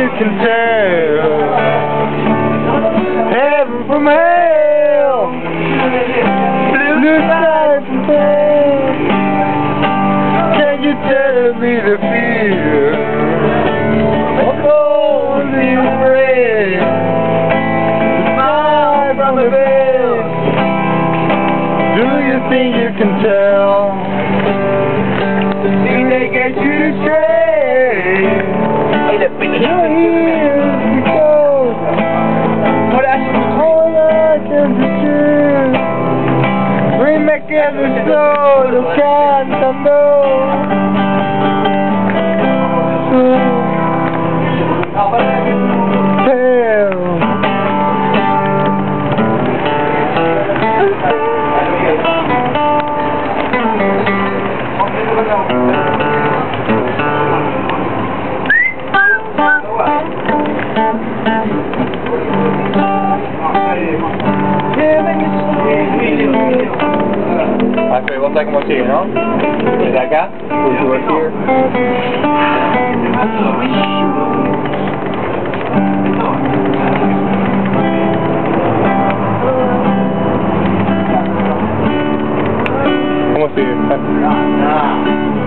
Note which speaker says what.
Speaker 1: you can tell heaven from hell, blue skies hell. Can you tell me the fear of red? The smile from the bed. Do you think you can tell? Think they get you straight? solo cantando. Thank you.
Speaker 2: Alright, wait, one second, what's here, no? Is that guy? Who's work here? ¿Cómo sigue?